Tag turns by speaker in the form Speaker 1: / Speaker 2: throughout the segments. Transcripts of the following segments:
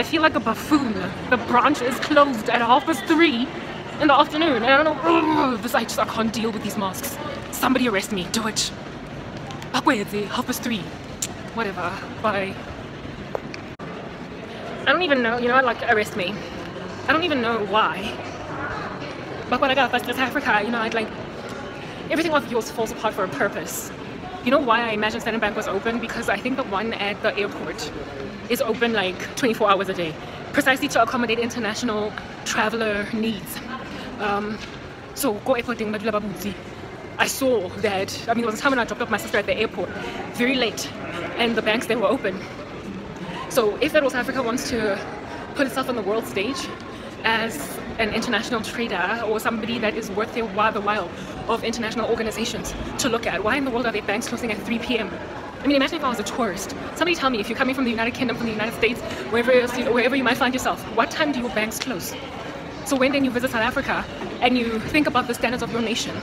Speaker 1: I feel like a buffoon. The branch is closed at half past three in the afternoon. And I don't know. This I just I can't deal with these masks. Somebody arrest me. Do it. Up with the half past three. Whatever. Bye. I don't even know. You know? Like arrest me. I don't even know why. But when I got first to Africa, you know, I'd like everything of yours falls apart for a purpose. You know why I imagine Standard Bank was open? Because I think the one at the airport is open like 24 hours a day, precisely to accommodate international traveler needs. Um, so go airporting I saw that, I mean, there was a time when I dropped off my sister at the airport, very late, and the banks, they were open. So if Federal South Africa wants to put itself on the world stage as an international trader or somebody that is worth their while, the while of international organizations to look at. Why in the world are they banks closing at 3 p.m.? I mean, imagine if I was a tourist. Somebody tell me, if you're coming from the United Kingdom, from the United States, wherever, else, wherever you might find yourself, what time do your banks close? So when then you visit South Africa and you think about the standards of your nation,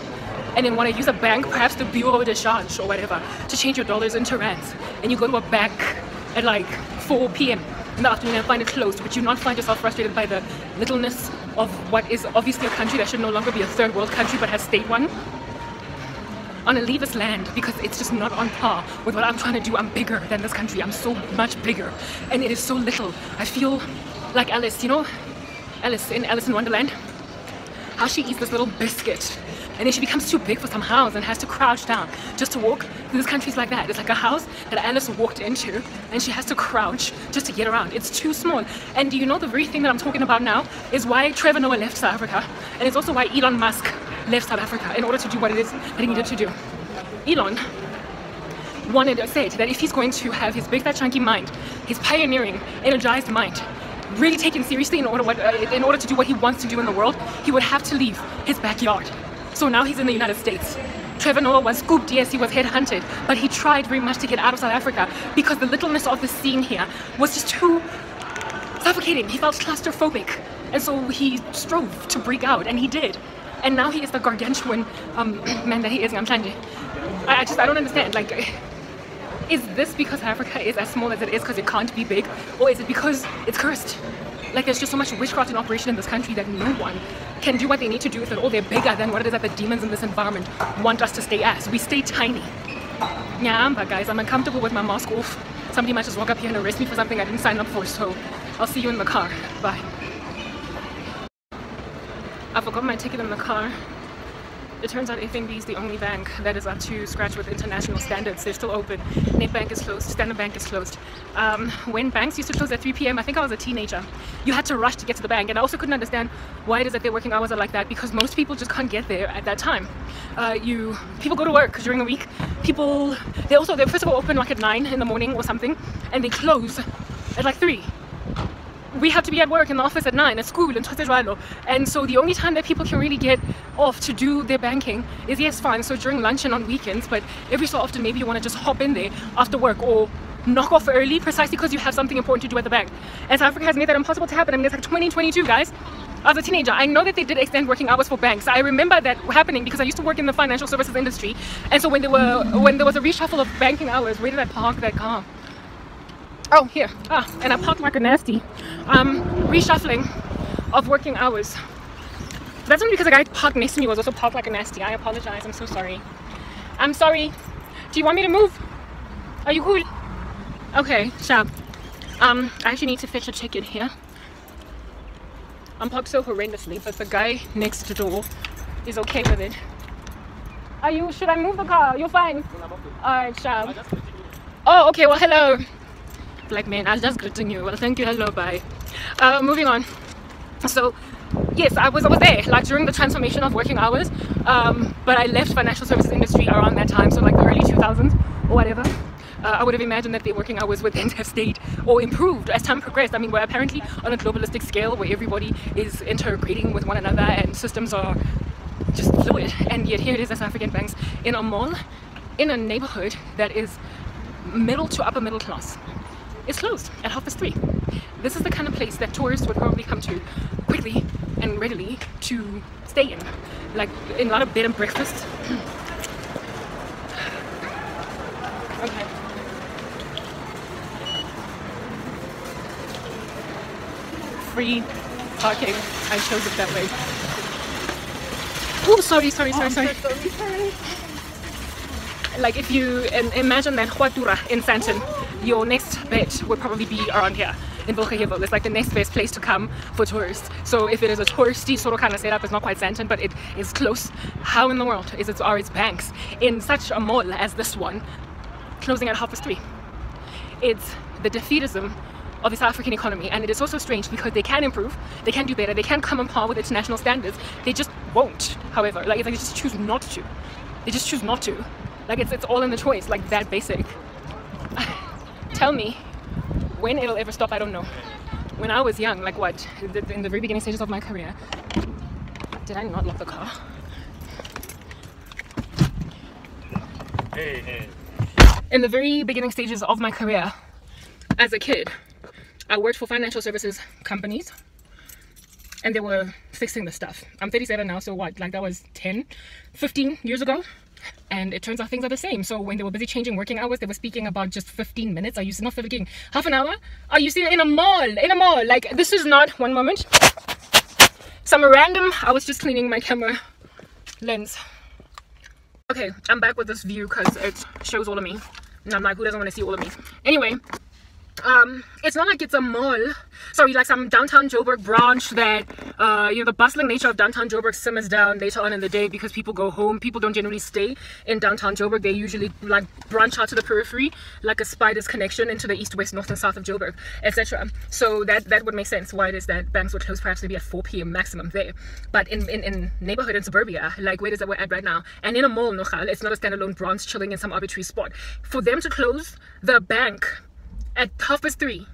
Speaker 1: and then want to use a bank, perhaps the Bureau de Change or whatever, to change your dollars into rands, and you go to a bank at like 4 p.m. in the afternoon and find it closed, but you not find yourself frustrated by the littleness of what is obviously a country that should no longer be a third world country but has stayed one on a leave land because it's just not on par with what I'm trying to do. I'm bigger than this country. I'm so much bigger and it is so little. I feel like Alice, you know, Alice in Alice in Wonderland, how she eats this little biscuit and then she becomes too big for some house and has to crouch down just to walk this country's like that. It's like a house that Alice walked into and she has to crouch just to get around. It's too small. And do you know the very thing that I'm talking about now is why Trevor Noah left South Africa and it's also why Elon Musk left South Africa in order to do what it is that he needed to do. Elon wanted said that if he's going to have his big fat chunky mind, his pioneering, energized mind, really taken seriously in order, what, uh, in order to do what he wants to do in the world, he would have to leave his backyard. So now he's in the United States. Trevor Noah was scooped, yes, he was headhunted, but he tried very much to get out of South Africa because the littleness of the scene here was just too suffocating. He felt claustrophobic. And so he strove to break out, and he did. And now he is the gargantuan um, man that he is. Trying to. I, I just, I don't understand. Like, is this because Africa is as small as it is because it can't be big? Or is it because it's cursed? Like there's just so much witchcraft in operation in this country that no one can do what they need to do if at all they're bigger than what it is that the demons in this environment want us to stay as. We stay tiny. Yeah, but guys, I'm uncomfortable with my mask off. Somebody might just walk up here and arrest me for something I didn't sign up for, so I'll see you in the car. Bye. I forgot my ticket in the car. It turns out FNB is the only bank that is up to scratch with international standards. They're still open. Nedbank is closed. Standard Bank is closed. Um, when banks used to close at 3 p.m., I think I was a teenager, you had to rush to get to the bank. And I also couldn't understand why it is that their working hours are like that because most people just can't get there at that time. Uh, you People go to work during the week. People, they also, they're first of all open like at 9 in the morning or something and they close at like 3 we have to be at work in the office at 9 at school in Totejwalo. And so the only time that people can really get off to do their banking is yes fine so during lunch and on weekends but every so often maybe you want to just hop in there after work or knock off early precisely because you have something important to do at the bank. And South Africa has made that impossible to happen. I mean it's like 2022 guys. As a teenager, I know that they did extend working hours for banks. I remember that happening because I used to work in the financial services industry. And so when there were when there was a reshuffle of banking hours, where did I park that car? Oh, here. Ah, and I parked like a nasty. Um, reshuffling of working hours. That's only because the guy parked next to me was also parked like a nasty. I apologize. I'm so sorry. I'm sorry. Do you want me to move? Are you cool? Okay, sharp. Um, I actually need to fetch a ticket here. I'm parked so horrendously, but the guy next door is okay with it. Are you, should I move the car? You're fine. Alright, sharp. Oh, okay, well, hello like man i was just greeting you. Well thank you. Hello bye. Uh, moving on. So yes i was over there like during the transformation of working hours. Um, but i left financial services industry around that time so like the early 2000s or whatever. Uh, I would have imagined that their working hours would then have stayed or improved as time progressed. I mean, we're apparently on a globalistic scale where everybody is integrating with one another and systems are just fluid. And yet here it is as African banks in a mall, in a neighborhood that is middle to upper middle class is closed at half past three. This is the kind of place that tourists would probably come to quickly and readily to stay in. Like in a lot of bed and breakfasts. okay. free parking. I chose it that way. Oh, sorry, sorry, sorry, sorry. Like if you imagine that Huatura in Sandton, your next bet would probably be around here in Wilgeheuwel. It's like the next best place to come for tourists. So if it is a touristy sort of kind of setup, it's not quite Sandton, but it is close. How in the world is it are its banks in such a mall as this one closing at half past three? It's the defeatism of the South African economy and it is also strange because they can improve, they can do better, they can come on par with international standards. They just won't, however. Like, Like, they just choose not to. They just choose not to. Like it's, it's all in the choice, like that basic. Tell me, when it'll ever stop, I don't know. When I was young, like what, in the very beginning stages of my career, did I not lock the car?
Speaker 2: Hey, hey.
Speaker 1: In the very beginning stages of my career, as a kid, I worked for financial services companies and they were fixing the stuff. I'm 37 now, so what, like that was 10, 15 years ago? And it turns out things are the same. So when they were busy changing working hours they were speaking about just 15 minutes. Are you not speaking half an hour. Are you still in a mall in a mall. Like this is not one moment. Some random i was just cleaning my camera lens. Okay i'm back with this view because it shows all of me. And i'm like who doesn't want to see all of me? Anyway um it's not like it's a mall. Sorry like some downtown joburg branch that uh you know the bustling nature of downtown joburg simmers down later on in the day because people go home. People don't generally stay in downtown joburg. They usually like branch out to the periphery like a spider's connection into the east west north and south of joburg etc so that that would make sense why it is that banks would close perhaps maybe at 4 p.m maximum there. But in, in in neighborhood and suburbia like where is that we're at right now and in a mall it's not a standalone branch chilling in some arbitrary spot. For them to close the bank at half past three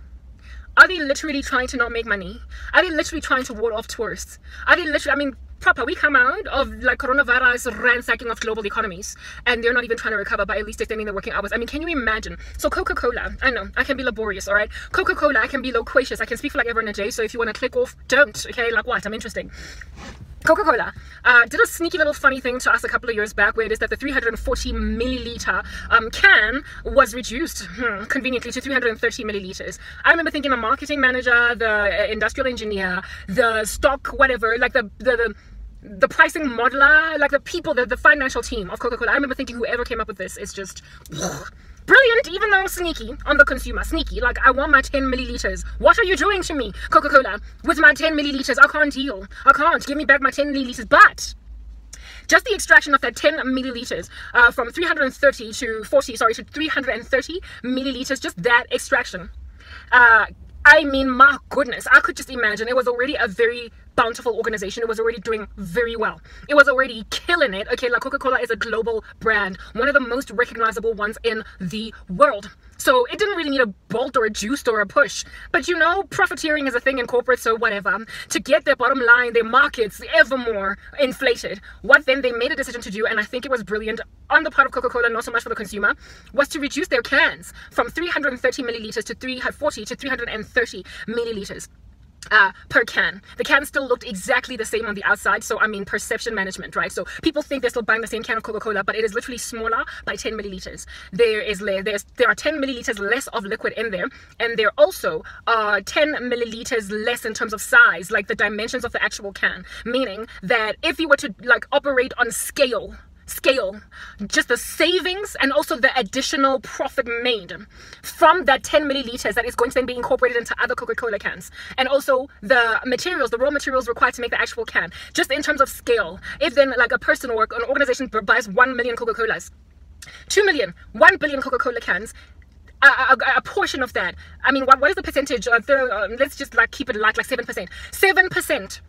Speaker 1: are they literally trying to not make money? Are they literally trying to ward off tourists? Are they literally i mean proper we come out of like coronavirus ransacking of global economies and they're not even trying to recover by at least extending their working hours. I mean can you imagine? So coca-cola i know i can be laborious all right? Coca-cola i can be loquacious. I can speak for like ever and a day so if you want to click off don't okay? Like what? I'm interesting Coca-Cola uh, did a sneaky little funny thing to us a couple of years back where it is that the 340 milliliter um, can was reduced hmm, conveniently to 330 milliliters. I remember thinking the marketing manager, the uh, industrial engineer, the stock whatever, like the the, the the pricing modeler, like the people, the, the financial team of Coca-Cola. I remember thinking whoever came up with this is just brilliant, even though sneaky on the consumer. Sneaky, like I want my 10 milliliters. What are you doing to me, Coca-Cola? With my 10 milliliters, I can't deal. I can't. Give me back my 10 milliliters. But just the extraction of that 10 milliliters uh, from 330 to 40, sorry, to 330 milliliters, just that extraction. Uh, I mean, my goodness, I could just imagine it was already a very bountiful organization. It was already doing very well. It was already killing it. Okay, La Coca-Cola is a global brand, one of the most recognizable ones in the world. So it didn't really need a bolt or a juice or a push. But you know, profiteering is a thing in corporate, so whatever. To get their bottom line, their markets ever more inflated, what then they made a decision to do, and I think it was brilliant on the part of Coca-Cola, not so much for the consumer, was to reduce their cans from 330 milliliters to 340 to 330 milliliters uh, per can. The can still looked exactly the same on the outside. So, I mean, perception management, right? So people think they're still buying the same can of Coca-Cola, but it is literally smaller by 10 milliliters. There is there's there are 10 milliliters less of liquid in there, and there also are 10 milliliters less in terms of size, like the dimensions of the actual can. Meaning that if you were to like operate on scale scale just the savings and also the additional profit made from that 10 milliliters that is going to then be incorporated into other coca-cola cans. And also the materials the raw materials required to make the actual can. Just in terms of scale if then like a person or an organization buys 1 million coca-colas 2 million 1 billion coca-cola cans a, a, a, portion of that i mean what, what is the percentage of the, uh, let's just like keep it light like 7% 7%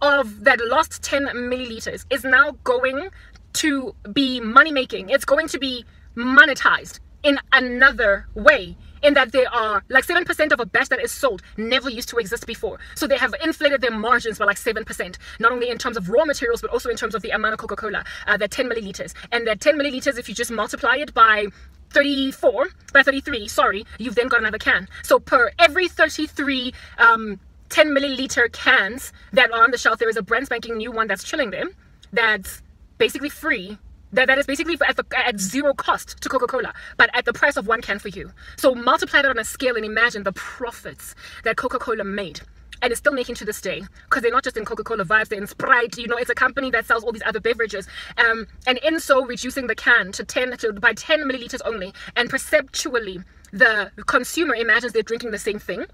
Speaker 1: of that lost 10 milliliters is now going to be money making. It's going to be monetized in another way in that they are like 7% of a batch that is sold never used to exist before. So they have inflated their margins by like 7%, not only in terms of raw materials, but also in terms of the amount of Coca-Cola, uh, that 10 milliliters. And that 10 milliliters, if you just multiply it by 34, by 33, sorry, you've then got another can. So per every 33 um, 10 milliliter cans that are on the shelf, there is a brand spanking new one that's chilling them That's basically free that, that is basically at, the, at zero cost to Coca-Cola, but at the price of one can for you. So multiply that on a scale and imagine the profits that Coca-Cola made and is still making to this day because they're not just in Coca-Cola vibes, they're in Sprite. You know, it's a company that sells all these other beverages, um, and in so reducing the can to 10 to by 10 milliliters only, and perceptually the consumer imagines they're drinking the same thing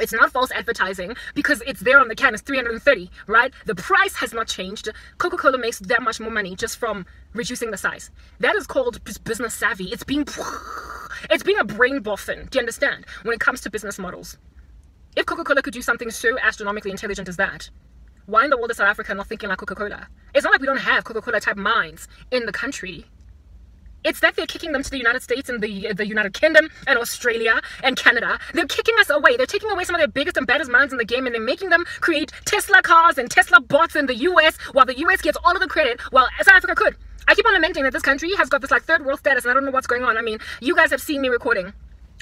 Speaker 1: it's not false advertising because it's there on the can. It's 330, right? The price has not changed. Coca-Cola makes that much more money just from reducing the size. That is called business savvy. It's being it's being a brain boffin. Do you understand? When it comes to business models. If Coca-Cola could do something so astronomically intelligent as that, why in the world is South Africa not thinking like Coca-Cola? It's not like we don't have Coca-Cola type minds in the country. It's that they're kicking them to the United States and the the United Kingdom and Australia and Canada. They're kicking us away. They're taking away some of their biggest and baddest minds in the game and they're making them create Tesla cars and Tesla bots in the US while the US gets all of the credit while South Africa could. I keep on lamenting that this country has got this like third world status and I don't know what's going on. I mean, you guys have seen me recording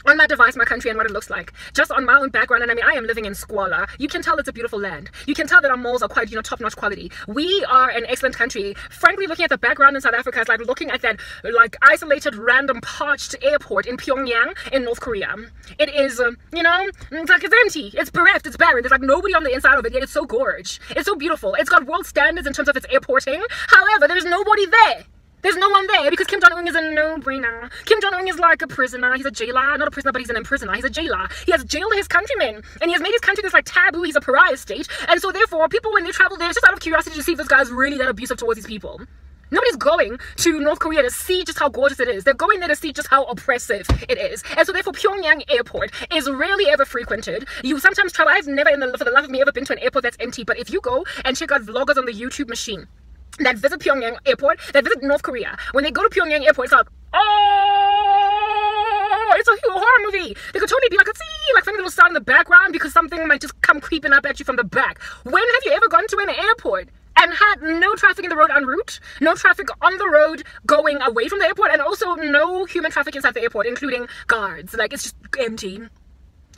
Speaker 1: on my device, my country, and what it looks like. Just on my own background, and I mean, I am living in squalor. You can tell it's a beautiful land. You can tell that our malls are quite, you know, top-notch quality. We are an excellent country. Frankly, looking at the background in South Africa is like looking at that, like, isolated, random, parched airport in Pyongyang in North Korea. It is, uh, you know, it's like it's empty. It's bereft. It's barren. There's like nobody on the inside of it, yet it's so gorge. It's so beautiful. It's got world standards in terms of its airporting. However, there's nobody there. There's no one there because Kim Jong-un is a no-brainer. Kim Jong-un is like a prisoner. He's a jailer. Not a prisoner, but he's an imprisoner. He's a jailer. He has jailed his countrymen. And he has made his country this like taboo. He's a pariah state. And so therefore, people when they travel there, just out of curiosity to see if this guy's really that abusive towards these people. Nobody's going to North Korea to see just how gorgeous it is. They're going there to see just how oppressive it is. And so therefore Pyongyang airport is rarely ever frequented. You sometimes travel, I've never in the, for the love of me ever been to an airport that's empty. But if you go and check out vloggers on the YouTube machine, that visit Pyongyang airport, that visit North Korea, when they go to Pyongyang airport, it's like, oh, it's a horror movie. They could totally be like see, like funny little sound in the background because something might just come creeping up at you from the back. When have you ever gone to an airport? and had no traffic in the road en route, no traffic on the road going away from the airport, and also no human traffic inside the airport, including guards. Like, it's just empty.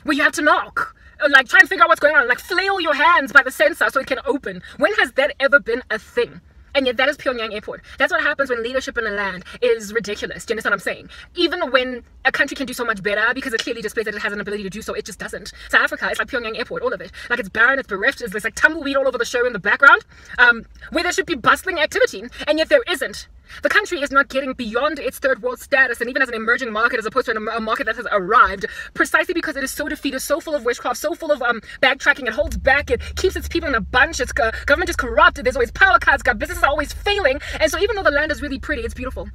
Speaker 1: Where you have to knock. Like, try and figure out what's going on. Like, flail your hands by the sensor so it can open. When has that ever been a thing? And yet that is Pyongyang Airport. That's what happens when leadership in a land is ridiculous. Do you understand what I'm saying? Even when a country can do so much better because it clearly displays that it has an ability to do so, it just doesn't. South Africa, it's like Pyongyang Airport, all of it. Like it's barren, it's bereft, it's like tumbleweed all over the show in the background, um, where there should be bustling activity, and yet there isn't. The country is not getting beyond its third world status and even as an emerging market as opposed to a market that has arrived precisely because it is so defeated, so full of witchcraft, so full of um, backtracking. It holds back, it keeps its people in a bunch. Its uh, government is corrupted. There's always power cuts, got businesses are always failing. And so even though the land is really pretty, it's beautiful.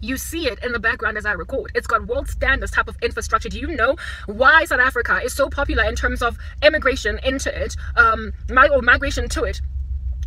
Speaker 1: You see it in the background as I record. It's got world standards type of infrastructure. Do you know why South Africa is so popular in terms of immigration into it, um, or migration to it?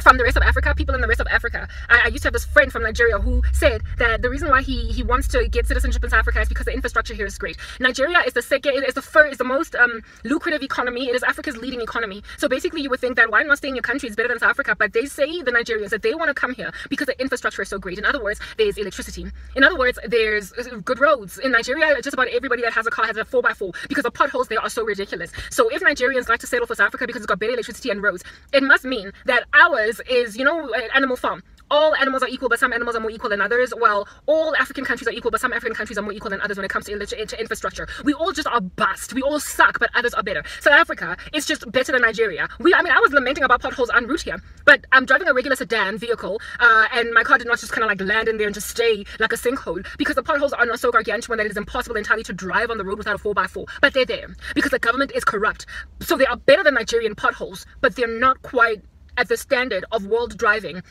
Speaker 1: From the rest of Africa, people in the rest of Africa. I, I, used to have this friend from Nigeria who said that the reason why he, he wants to get citizenship in South Africa is because the infrastructure here is great. Nigeria is the second, is the first, is the most um, lucrative economy. It is Africa's leading economy. So basically, you would think that why not stay in your country is better than South Africa. But they say the Nigerians that they want to come here because the infrastructure is so great. In other words, there's electricity. In other words, there's good roads. In Nigeria, just about everybody that has a car has a 4x4 because the potholes there are so ridiculous. So if Nigerians like to settle for South Africa because it's got better electricity and roads, it must mean that ours is, you know, animal farm all animals are equal, but some animals are more equal than others. Well, all African countries are equal, but some African countries are more equal than others when it comes to, to infrastructure. We all just are bust. We all suck, but others are better. South Africa is just better than Nigeria. We, I mean, I was lamenting about potholes en route here, but I'm driving a regular sedan vehicle, uh, and my car did not just kind of like land in there and just stay like a sinkhole because the potholes are not so gargantuan that it is impossible entirely to drive on the road without a 4x4. But they're there because the government is corrupt. So they are better than Nigerian potholes, but they're not quite at the standard of world driving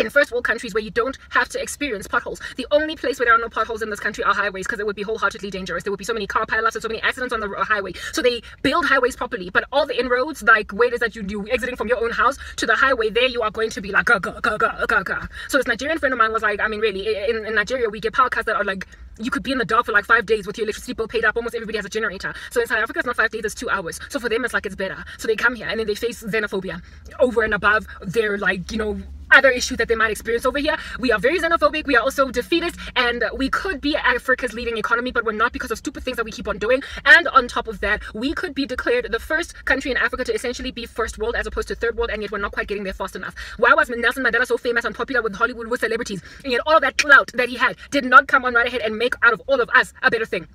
Speaker 1: in first world countries where you don't have to experience potholes. The only place where there are no potholes in this country are highways because it would be wholeheartedly dangerous. There would be so many car pileups and so many accidents on the highway. So they build highways properly, but all the inroads, like where it is that you do exiting from your own house to the highway, there you are going to be like ga ga ga ga ga ga. So this Nigerian friend of mine was like, I mean, really, in, in Nigeria we get power cuts that are like you could be in the dark for like five days with your electricity bill paid up. Almost everybody has a generator. So in South Africa, it's not five days, it's two hours. So for them, it's like it's better. So they come here and then they face xenophobia over and above their like, you know, other issues that they might experience over here. We are very xenophobic. We are also defeatist, and we could be Africa's leading economy, but we're not because of stupid things that we keep on doing. And on top of that, we could be declared the first country in Africa to essentially be first world as opposed to third world, and yet we're not quite getting there fast enough. Why was Nelson Mandela so famous and popular with Hollywood with celebrities, and yet all of that clout that he had did not come on right ahead and make out of all of us a better thing?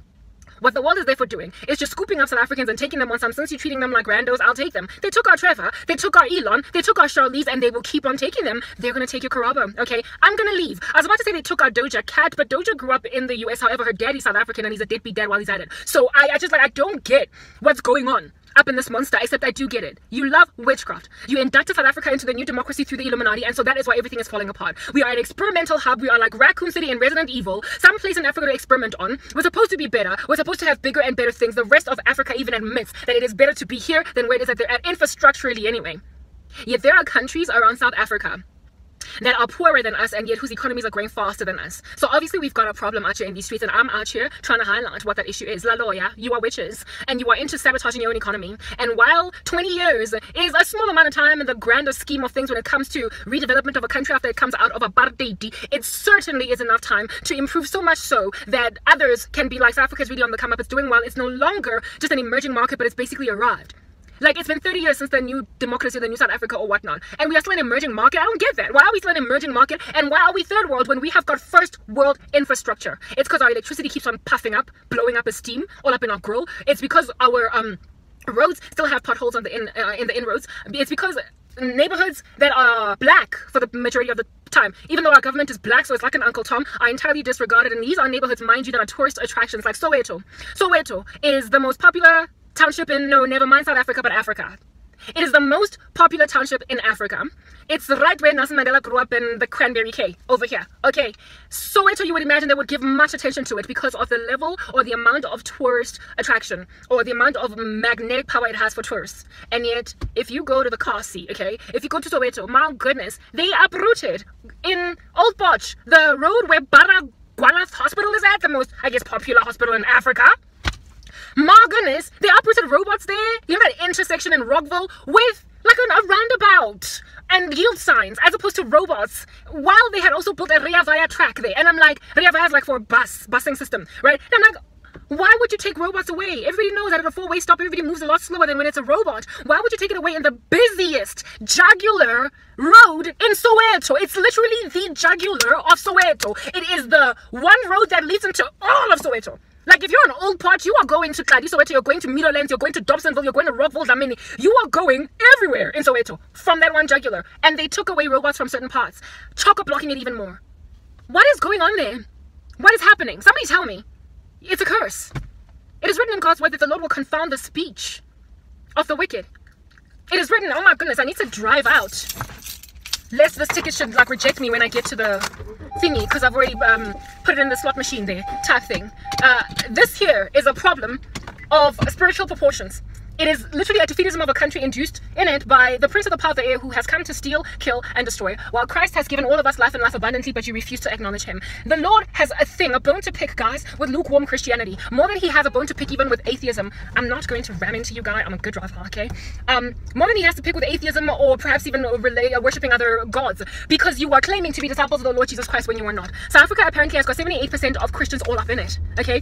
Speaker 1: What the world is therefore doing is just scooping up South Africans and taking them on some. Since you're treating them like randos, I'll take them. They took our Trevor, they took our Elon, they took our Charlize, and they will keep on taking them. They're gonna take your Karabo, okay? I'm gonna leave. I was about to say they took our Doja Cat, but Doja grew up in the US. However, her daddy's South African and he's a deadbeat dad while he's at it. So I, I just like I don't get what's going on up in this monster, except I do get it. You love witchcraft. You inducted South Africa into the new democracy through the Illuminati, and so that is why everything is falling apart. We are an experimental hub. We are like Raccoon City and Resident Evil, some place in Africa to experiment on. We're supposed to be better. We're supposed to have bigger and better things. The rest of Africa even admits that it is better to be here than where it is that they're at infrastructurally anyway. Yet there are countries around South Africa that are poorer than us and yet whose economies are growing faster than us. So obviously we've got a problem out here in these streets and I'm out here trying to highlight what that issue is. La Loya, you are witches and you are into sabotaging your own economy. And while 20 years is a small amount of time in the grander scheme of things when it comes to redevelopment of a country after it comes out of a apartheid, it certainly is enough time to improve so much so that others can be like South Africa is really on the come up, it's doing well, it's no longer just an emerging market, but it's basically arrived. Like it's been 30 years since the new democracy, the new South Africa or whatnot. And we are still an emerging market. I don't get that. Why are we still an emerging market? And why are we third world when we have got first world infrastructure? It's because our electricity keeps on puffing up, blowing up as steam all up in our grill. It's because our um roads still have potholes on the in uh, in the inroads. It's because neighborhoods that are black for the majority of the time, even though our government is black, so it's like an Uncle Tom, are entirely disregarded. And these are neighborhoods, mind you, that are tourist attractions like Soweto. Soweto is the most popular township in, no, never mind South Africa, but Africa. It is the most popular township in Africa. It's right where Nelson Mandela grew up in the Cranberry Kay, over here. Okay, Soweto, you would imagine they would give much attention to it because of the level or the amount of tourist attraction or the amount of magnetic power it has for tourists. And yet, if you go to the Kasi, okay, if you go to Soweto, my goodness, they uprooted in Old Potch, the road where Baragwanath Hospital is at, the most, I guess, popular hospital in Africa. My goodness, they operated robots there. You know that intersection in Rockville with like an, a roundabout and yield signs as opposed to robots while they had also built a Rea Vaya track there. And I'm like, Rea Vaya is like for a bus, busing system, right? And I'm like, why would you take robots away? Everybody knows that at a four-way stop, everybody moves a lot slower than when it's a robot. Why would you take it away in the busiest jugular road in Soweto? It's literally the jugular of Soweto. It is the one road that leads into all of Soweto. Like if you're an Old Potch, you are going to Kadi Soweto, you're going to Meadowlands, you're going to Dobsonville, you're going to Rockville, Dlamini. You are going everywhere in Soweto from that one jugular. And they took away robots from certain parts, chock blocking it even more. What is going on there? What is happening? Somebody tell me. It's a curse. It is written in God's word that the Lord will confound the speech of the wicked. It is written, oh my goodness, I need to drive out. Lest this ticket should like reject me when I get to the thingy because I've already um, put it in the slot machine there type thing. Uh, this here is a problem of spiritual proportions. It is literally a defeatism of a country induced in it by the prince of the power of the air who has come to steal, kill, and destroy. While Christ has given all of us life and life abundantly, but you refuse to acknowledge him. The Lord has a thing, a bone to pick, guys, with lukewarm Christianity. More than he has a bone to pick even with atheism. I'm not going to ram into you, guy. I'm a good driver, okay? Um, more than he has to pick with atheism or perhaps even relay, uh, worshipping other gods. Because you are claiming to be disciples of the Lord Jesus Christ when you are not. South Africa apparently has got 78% of Christians all up in it, okay?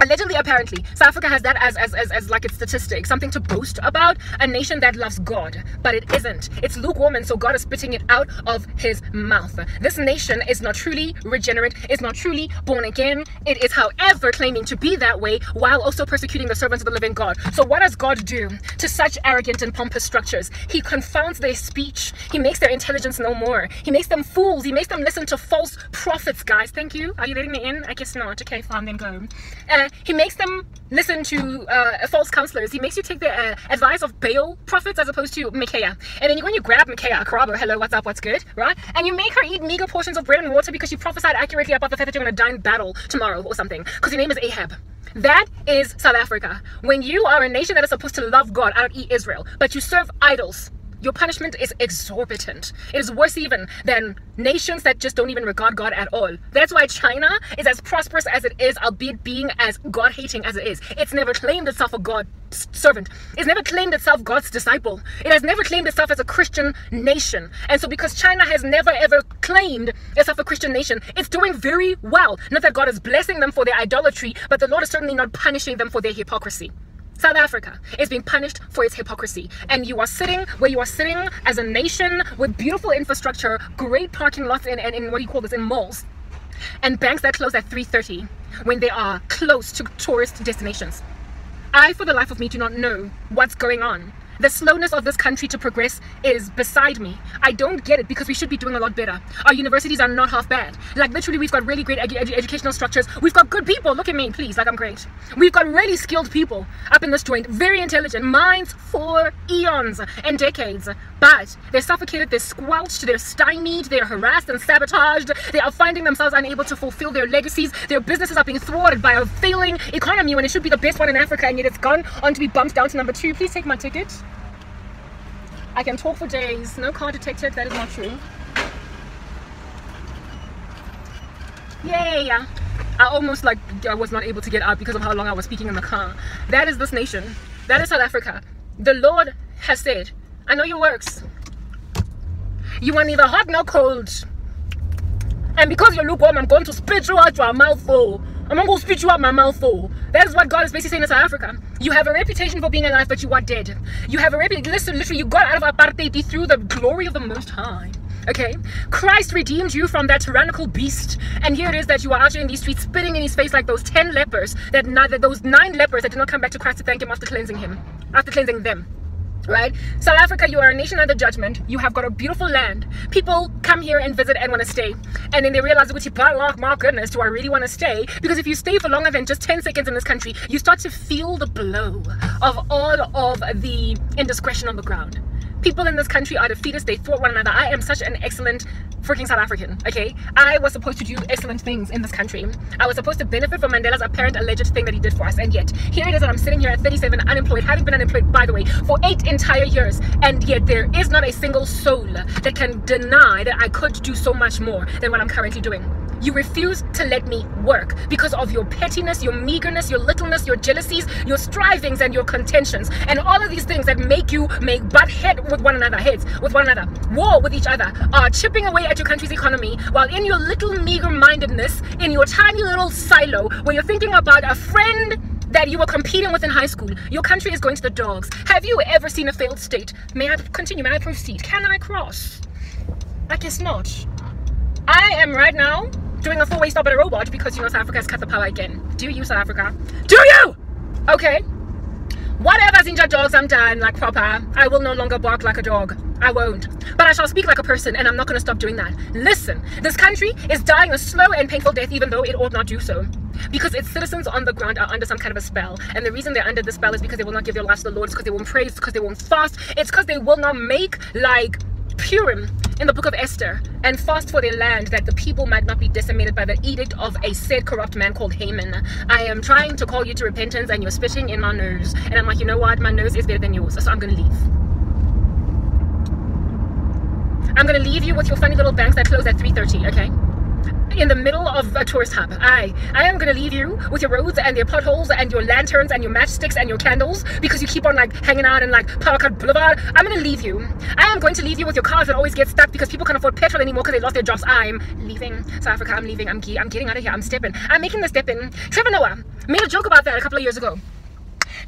Speaker 1: Allegedly apparently south africa has that as, as as as like its statistic something to boast about a nation that loves god. But it isn't. It's lukewarm and so god is spitting it out of his mouth. This nation is not truly regenerate is not truly born again. It is however claiming to be that way while also persecuting the servants of the living god. So what does god do to such arrogant and pompous structures? He confounds their speech. He makes their intelligence no more. He makes them fools. He makes them listen to false prophets guys. Thank you. Are you letting me in? I guess not. Okay fine then go uh, he makes them listen to uh, false counselors. He makes you take the uh, advice of Baal prophets as opposed to Micaiah. And then go you grab Micaiah, Karabo, hello, what's up, what's good, right? And you make her eat meager portions of bread and water because she prophesied accurately about the fact that you're going to die in battle tomorrow or something. Because your name is Ahab. That is South Africa. When you are a nation that is supposed to love God, I don't eat Israel, but you serve idols your punishment is exorbitant. It is worse even than nations that just don't even regard God at all. That's why China is as prosperous as it is, albeit being as God hating as it is. It's never claimed itself a God servant. It's never claimed itself God's disciple. It has never claimed itself as a Christian nation. And so, because China has never ever claimed itself a Christian nation, it's doing very well. Not that God is blessing them for their idolatry, but the Lord is certainly not punishing them for their hypocrisy. South Africa is being punished for its hypocrisy. And you are sitting where you are sitting as a nation with beautiful infrastructure, great parking lots, and in, in, in what do you call this, in malls and banks that close at 3.30 when they are close to tourist destinations. I, for the life of me, do not know what's going on. The slowness of this country to progress is beside me. I don't get it because we should be doing a lot better. Our universities are not half bad. Like literally, we've got really great edu educational structures. We've got good people. Look at me, please. Like I'm great. We've got really skilled people up in this joint. Very intelligent minds for eons and decades. But they're suffocated. They're squelched. They're stymied. They're harassed and sabotaged. They are finding themselves unable to fulfill their legacies. Their businesses are being thwarted by a failing economy when it should be the best one in Africa, and yet it's gone on to be bumped down to number two. Please take my ticket. I can talk for days. No car detected. That is not true. Yay! Yeah. I almost like I was not able to get out because of how long I was speaking in the car. That is this nation. That is South Africa. The Lord has said, I know your works. You are neither hot nor cold. And because you're lukewarm, I'm going to spit you out your mouthful. I'm not to spit you out my mouth mouthful. That is what God is basically saying to South Africa. You have a reputation for being alive, but you are dead. You have a reputation. Listen, literally, you got out of apartheid through the glory of the Most High. Okay? Christ redeemed you from that tyrannical beast. And here it is that you are out here in these streets spitting in his face like those 10 lepers, that, that those nine lepers that did not come back to Christ to thank him after cleansing him, after cleansing them right? South Africa, you are a nation under judgment. You have got a beautiful land. People come here and visit and want to stay. And then they realize, which my goodness, do I really want to stay? Because if you stay for longer than just 10 seconds in this country, you start to feel the blow of all of the indiscretion on the ground. People in this country are defeatist. They thwart one another. I am such an excellent freaking South African, okay? I was supposed to do excellent things in this country. I was supposed to benefit from Mandela's apparent alleged thing that he did for us. And yet, here it is that I'm sitting here at 37, unemployed, having been unemployed, by the way, for eight entire years. And yet, there is not a single soul that can deny that I could do so much more than what I'm currently doing. You refuse to let me work because of your pettiness, your meagerness, your littleness, your jealousies, your strivings, and your contentions, and all of these things that make you make butt head with one another, heads with one another, war with each other, are chipping away at your country's economy, while in your little meager mindedness, in your tiny little silo, where you're thinking about a friend that you were competing with in high school. Your country is going to the dogs. Have you ever seen a failed state? May I continue? May I proceed? Can I cross? I guess not. I am right now doing a four-way stop at a robot because you know South Africa has cut the power again. Do you, South Africa? Do you? Okay. Whatever, Zinja dogs, I'm done, like proper. I will no longer bark like a dog. I won't. But I shall speak like a person, and I'm not going to stop doing that. Listen, this country is dying a slow and painful death, even though it ought not do so. Because its citizens on the ground are under some kind of a spell. And the reason they're under the spell is because they will not give their lives to the Lord. It's because they won't pray. It's because they won't fast. It's because they will not make, like, Purim in the book of Esther and fast for their land that the people might not be decimated by the edict of a said corrupt man called Haman. I am trying to call you to repentance and you're spitting in my nose. And I'm like, you know what? My nose is better than yours. So I'm going to leave. I'm going to leave you with your funny little banks that close at 3.30, okay? In the middle of a tourist hub. I, I am gonna leave you with your roads and your potholes and your lanterns and your matchsticks and your candles because you keep on like hanging out in like Powercut Boulevard. I'm gonna leave you. I am going to leave you with your cars that always get stuck because people can't afford petrol anymore because they lost their jobs. I'm leaving South Africa. I'm leaving. I'm, I'm getting out of here. I'm stepping. I'm making the step in. Trevor Noah made a joke about that a couple of years ago.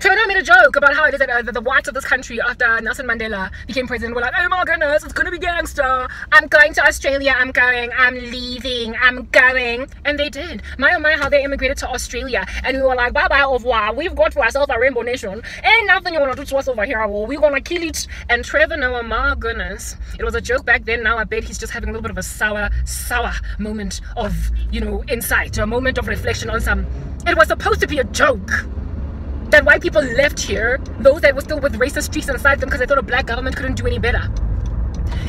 Speaker 1: Trevor made a joke about how it is that uh, the, the, whites of this country after Nelson Mandela became president were like, oh my goodness, it's gonna be gangster. I'm going to Australia, I'm going, I'm leaving, I'm going. And they did. My oh my, how they immigrated to Australia. And we were like, bye bye, au revoir. We've got for ourselves a rainbow nation. Ain't nothing you wanna do to us over here. Well, we're gonna kill it. And Trevor Noah, my goodness. It was a joke back then. Now I bet he's just having a little bit of a sour, sour moment of, you know, insight, a moment of reflection on some. It was supposed to be a joke that white people left here, those that were still with racist streaks inside them because they thought a black government couldn't do any better.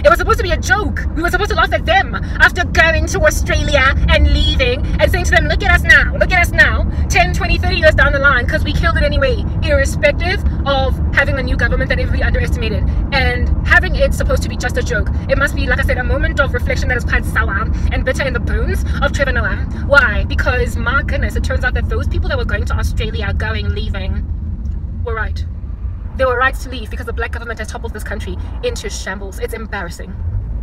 Speaker 1: It was supposed to be a joke. We were supposed to laugh at them after going to Australia and leaving and saying to them, look at us now, look at us now, 10, 20, 30 years down the line, because we killed it anyway, irrespective of having a new government that everybody underestimated. And having it supposed to be just a joke. It must be, like I said, a moment of reflection that is quite sour and bitter in the bones of Trevor Noah. Why? Because, my goodness, it turns out that those people that were going to Australia, going, leaving, were right. They were right to leave because the black government has toppled this country into shambles. It's embarrassing.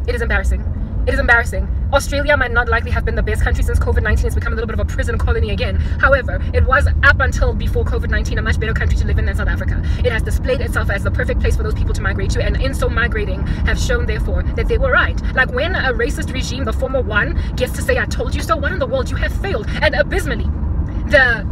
Speaker 1: It is embarrassing. It is embarrassing. Australia might not likely have been the best country since COVID 19 has become a little bit of a prison colony again. However, it was up until before COVID 19 a much better country to live in than South Africa. It has displayed itself as the perfect place for those people to migrate to, and in so migrating, have shown therefore that they were right. Like when a racist regime, the former one, gets to say, I told you so, what in the world? You have failed, and abysmally. The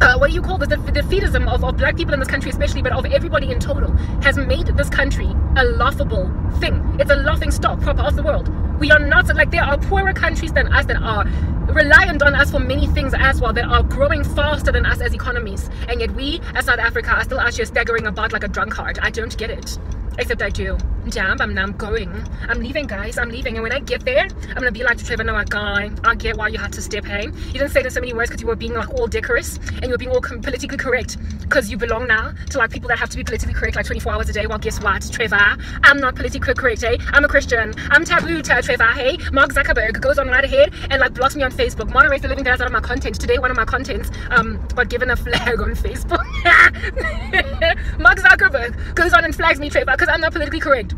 Speaker 1: uh, what do you call? The, defeatism of, of black people in this country, especially, but of everybody in total, has made this country a laughable thing. It's a laughing stock proper of the world. We are not like there are poorer countries than us that are reliant on us for many things as well that are growing faster than us as economies and yet we as south africa are still actually staggering about like a drunkard i don't get it except i do. Damn i'm now going. I'm leaving guys. I'm leaving. And when i get there i'm gonna be like to trevor noah i can't i get why you had to step hey? You didn't say it in so many words because you were being like all decorous and you were being all politically correct because you belong now to like people that have to be politically correct like 24 hours a day. Well guess what trevor? I'm not politically correct hey? I'm a christian. I'm taboo to trevor hey? Mark zuckerberg goes on right ahead and like blocks me on facebook moderates the living daylights out of my content. Today one of my contents um got given a flag on facebook. Mark zuckerberg goes on and flags me trevor because i'm not politically correct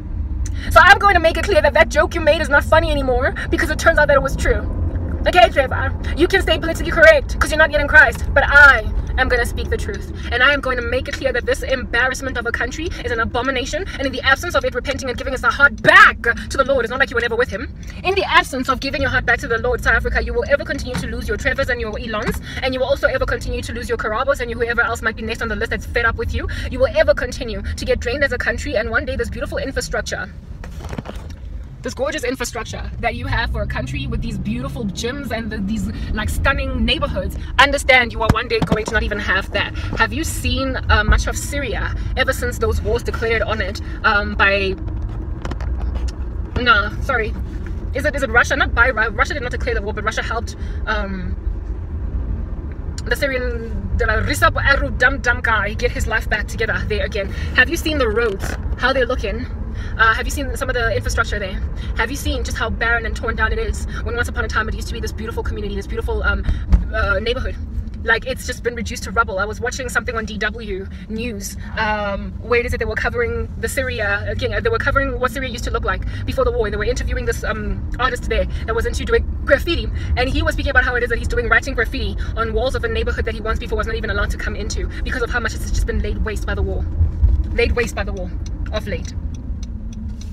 Speaker 1: so I'm going to make it clear that that joke you made is not funny anymore because it turns out that it was true. Okay, Trevor, you can stay politically correct because you're not yet in Christ, but I am going to speak the truth. And I am going to make it clear that this embarrassment of a country is an abomination. And in the absence of it repenting and giving us the heart back to the Lord, it's not like you were never with Him. In the absence of giving your heart back to the Lord, South Africa, you will ever continue to lose your Trevors and your Elons. And you will also ever continue to lose your Karabos and whoever else might be next on the list that's fed up with you. You will ever continue to get drained as a country. And one day, this beautiful infrastructure this gorgeous infrastructure that you have for a country with these beautiful gyms and the, these like stunning neighborhoods understand you are one day going to not even have that have you seen uh, much of syria ever since those wars declared on it um, by no sorry is it is it russia not by russia did not declare the war but russia helped um, the Syrian Recep Aru Dum Dum guy get his life back together there again. Have you seen the roads? How they're looking? Uh, have you seen some of the infrastructure there? Have you seen just how barren and torn down it is when once upon a time it used to be this beautiful community, this beautiful um, uh, neighborhood? like it's just been reduced to rubble. I was watching something on DW News um, where it is that they were covering the Syria again. They were covering what Syria used to look like before the war. They were interviewing this um, artist there that was into doing graffiti, and he was speaking about how it is that he's doing writing graffiti on walls of a neighborhood that he once before was not even allowed to come into because of how much it's just been laid waste by the war, laid waste by the war of late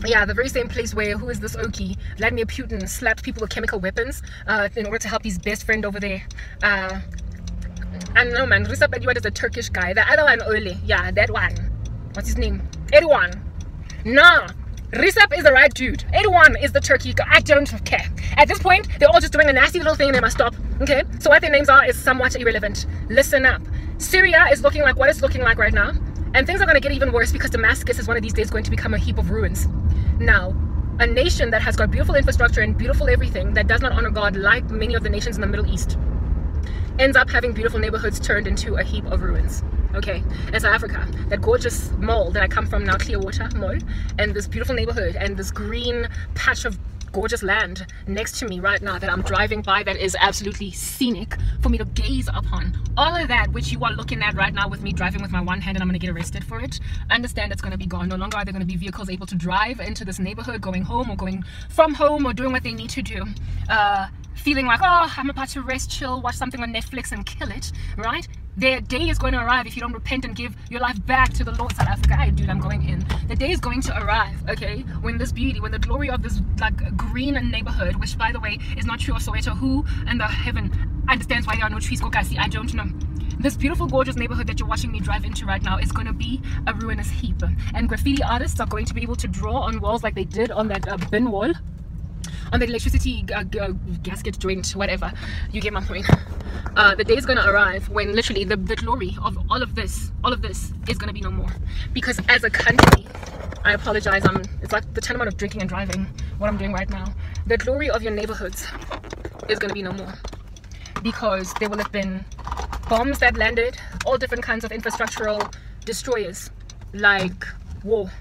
Speaker 1: yeah, the very same place where who is this Oki? Vladimir Putin slapped people with chemical weapons uh, in order to help his best friend over there. Uh, I don't know, man. Recep Ediwan is a Turkish guy. The other one, Oli. Yeah, that one. What's his name? Erdogan. Nah. Recep is the right dude. Erdogan is the Turkey guy. I don't care. At this point, they're all just doing a nasty little thing and they must stop. Okay? So what their names are is somewhat irrelevant. Listen up. Syria is looking like what it's looking like right now. And things are going to get even worse because Damascus is one of these days going to become a heap of ruins. Now, a nation that has got beautiful infrastructure and beautiful everything that does not honor God, like many of the nations in the Middle East, ends up having beautiful neighborhoods turned into a heap of ruins. Okay, in South Africa, that gorgeous mall that I come from now, Clearwater Mall, and this beautiful neighborhood and this green patch of gorgeous land next to me right now that I'm driving by that is absolutely scenic for me to gaze upon. All of that which you are looking at right now with me driving with my one hand and I'm going to get arrested for it. Understand it's going to be gone. No longer are there going to be vehicles able to drive into this neighborhood going home or going from home or doing what they need to do. Uh, feeling like, oh, I'm about to rest, chill, watch something on Netflix and kill it, right? Their day is going to arrive if you don't repent and give your life back to the Lord, South Africa. Hey, dude, I'm going in. The day is going to arrive, okay? When this beauty, when the glory of this like green neighborhood, which by the way is not true of Soweto, who in the heaven understands why there are no trees, Kokasi, I don't know. This beautiful, gorgeous neighborhood that you're watching me drive into right now is going to be a ruinous heap. And graffiti artists are going to be able to draw on walls like they did on that uh, bin wall on the electricity uh, uh, gasket joint, whatever. You get my point. Uh, the day is to arrive when literally the, the glory of all of this, all of this is to be no more. Because as a country, I apologize, I'm, it's like the tantamount of drinking and driving, what I'm doing right now. The glory of your neighborhoods is going to be no more. Because there will have been bombs that landed, all different kinds of infrastructural destroyers, like war,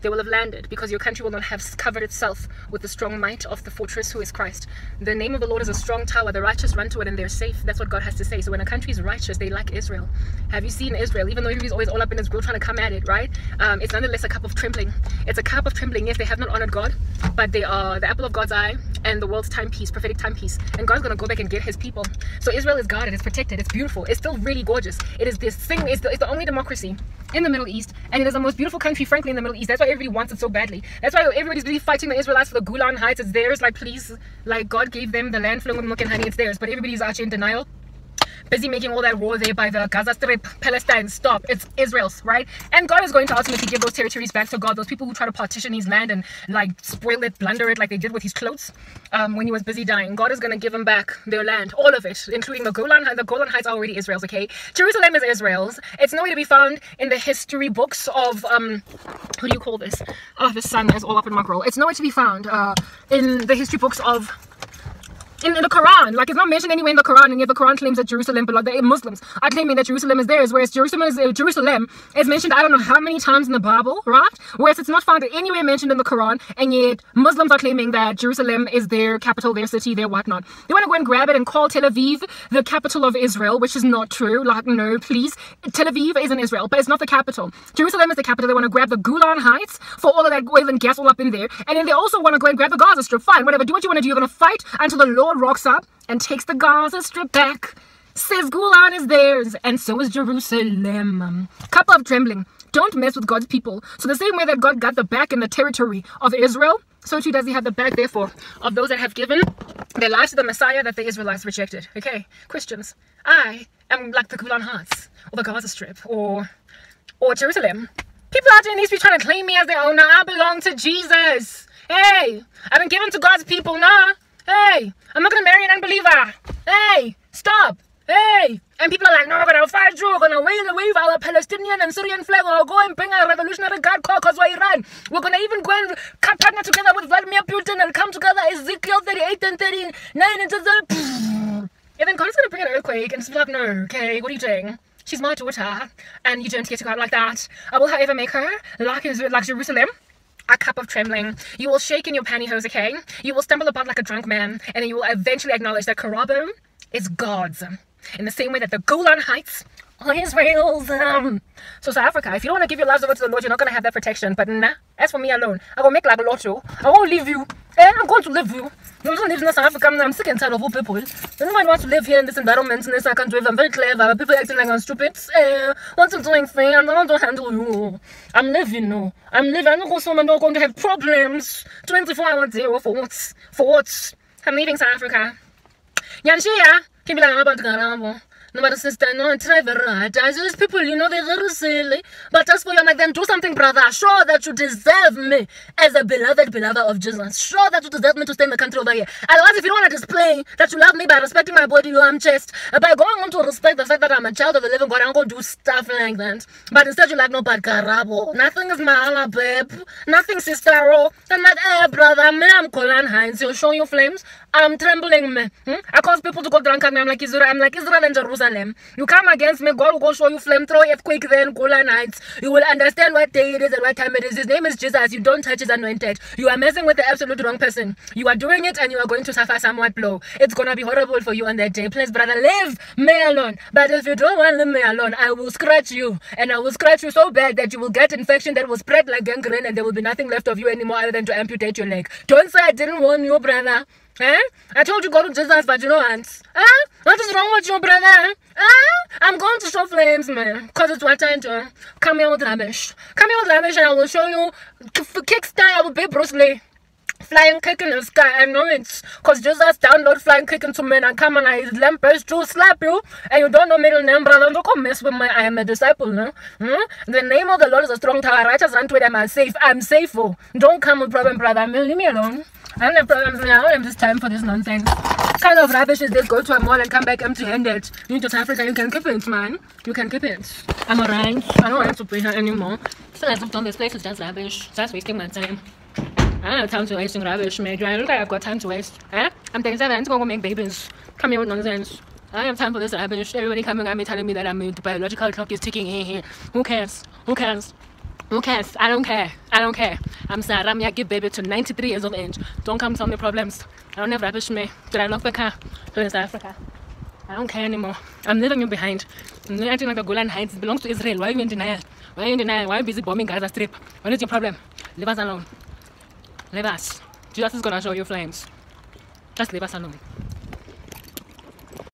Speaker 1: they will have landed because your country will not have covered itself with the strong might of the fortress who is Christ. The name of the Lord is a strong tower. The righteous run to it and they're safe. That's what God has to say. So when a country is righteous, they like Israel. Have you seen Israel? Even though he's always all up in his grill trying to come at it, right? Um, it's nonetheless a cup of trembling. It's a cup of trembling. Yes, they have not honored God, but they are the apple of God's eye and the world's timepiece, prophetic timepiece. And God's going to go back and get his people. So Israel is guarded, it's protected, it's beautiful. It's still really gorgeous. It is this thing, it's the, it's the only democracy in the Middle East. And it is the most beautiful country, frankly, in the Middle East. That's why everybody wants it so badly. That's why everybody's really fighting the Israelites for the Golan Heights. It's theirs. Like, please, like, God gave them the land flowing with milk and honey. It's theirs. But everybody's actually in denial busy making all that war there by the Gaza Strip, Palestine. Stop. It's Israel's, right? And God is going to ultimately give those territories back to God. Those people who try to partition his land and like spoil it, blunder it like they did with his clothes um, when he was busy dying. God is going to give them back their land, all of it, including the Golan. The Golan Heights are already Israel's, okay? Jerusalem is Israel's. It's nowhere to be found in the history books of, um, what do you call this? Oh, the sun is all up in my grill. It's nowhere to be found uh, in the history books of in, in, the Quran. Like it's not mentioned anywhere in the Quran, and yet the Quran claims that Jerusalem belongs. The Muslims are claiming that Jerusalem is theirs, whereas Jerusalem is uh, Jerusalem is mentioned I don't know how many times in the Bible, right? Whereas it's not found anywhere mentioned in the Quran, and yet Muslims are claiming that Jerusalem is their capital, their city, their whatnot. They want to go and grab it and call Tel Aviv the capital of Israel, which is not true. Like no, please, Tel Aviv is in Israel, but it's not the capital. Jerusalem is the capital. They want to grab the Golan Heights for all of that oil and gas all up in there, and then they also want to go and grab the Gaza Strip. Fine, whatever. Do what you want to do. You're going to fight until the Lord rocks up and takes the Gaza Strip back. Says Golan is theirs, and so is Jerusalem. Couple of trembling. Don't mess with God's people. So the same way that God got the back in the territory of Israel, so too does he have the back, therefore, of those that have given their lives to the Messiah that the Israelites rejected. Okay, Christians, I am like the Golan Heights, or the Gaza Strip, or or Jerusalem. People out there in these streets trying to claim me as their owner. I belong to Jesus. Hey, I've been given to God's people, nah. Hey, I'm not gonna marry an unbeliever. Hey, stop. Hey. And people are like, no, we're gonna fight you. We're gonna wave, wave our Palestinian and Syrian flag. Gonna go and bring a revolutionary guard because we're Iran. We're gonna even go and partner together with Vladimir Putin and come together Ezekiel 38 and 39 into the. And then God's gonna bring an earthquake and be like, no, okay, what are you doing? She's my daughter, and you don't get to go out like that. I will, however, make her like, like Jerusalem a cup of trembling. You will shake in your pantyhose, okay? You will stumble about like a drunk man, and then you will eventually acknowledge that Karabo is God's. In the same way that the Golan Heights are Israel's. Um. So South Africa, if you don't want to give your lives over to the Lord, you're not going to have that protection. But nah, as for me alone, I will make like a lotto. I won't leave you. Eh, I'm going to leave you. You don't live in South Africa. I'm sick and tired of all people. Nobody wants to live here in this environment, in this country. I'm very clever. People acting like I'm stupid. Eh, what's I'm doing thing? I'm not going to handle you. I'm living, no. I'm living. I'm not going to have problems. 24 hours zero for what? For what? I'm leaving South Africa. Yanshia, can be like, I'm about to go no, but sister, no, very hard. I just people, you know, they're very silly. But as for you, I'm like, then do something, brother. Show that you deserve me as a beloved beloved of Jesus. Show that you deserve me to stay in the country over here. Otherwise, if you don't want to display that you love me by respecting my body, you arm chest, by going on to respect the fact that I'm a child of the living God, I'm going to do stuff like that. But instead, you're like, no, but Karabo. Nothing is my mahala, babe. Nothing, sister. Oh, I'm like, eh, brother, me, I'm Golan Heights. You'll show you flames. I'm trembling, me. Hmm? I cause people to go drunk and I'm like Israel. I'm like Israel and Jerusalem. You come against me, God will go show you flamethrower, earthquake, then Golan Heights. You will understand what day it is and what time it is. His name is Jesus. You don't touch his anointed. You are messing with the absolute wrong person. You are doing it and you are going to suffer somewhat blow. It's gonna be horrible for you on that day. Please, brother, leave me alone. But if you don't want to leave me alone, I will scratch you. And I will scratch you so bad that you will get infection that will spread like gangrene and there will be nothing left of you anymore other than to amputate your leg. Don't say I didn't warn you, brother. Eh? I told you go to Jesus, but you know what? Eh? What is wrong with you, brother? Eh? I'm going to show flames, man. Because it's what time to come here with rubbish. Come here with rubbish and I will show you Kickstart, I will be Bruce Lee. Flying kick in the sky, I know it's because Jesus download flying kick into men and come and I lamp to slap you and you don't know middle name, brother. Don't come mess with my I am a disciple, no? Hmm? The name of the Lord is a strong tower. Righteous run to it, I'm safe. I'm safe. Oh. Don't come with problem, brother. Leave me alone. I don't have problems now. I don't have this time for this nonsense. What kind of rubbish is this? Go to a mall and come back empty-handed. You need to South Africa. You can keep it, man. You can keep it. I'm alright. I don't want to be here anymore. Still, I've done this place is just rubbish. Just wasting my time. I don't have time to waste rubbish, man. Do I look like I've got time to waste? Eh? I'm 37. I'm going to make babies. Come here with nonsense. I don't have time for this rubbish. Everybody coming at me telling me that I'm the biological clock is ticking. Here. Who cares? Who cares? Who cares? I don't care. I don't care. I'm Sarah Miyagi baby to 93 years of age. Don't come tell me problems. I don't have rubbish me. Did I lock the car? In South Africa. I don't care anymore. I'm leaving you behind. I'm acting like the Golan Heights. It belongs to Israel. Why are you in denial? Why are you in denial? Why are you busy bombing Gaza Strip? What is your problem? Leave us alone. Leave us. Jesus is gonna show you flames. Just leave us alone.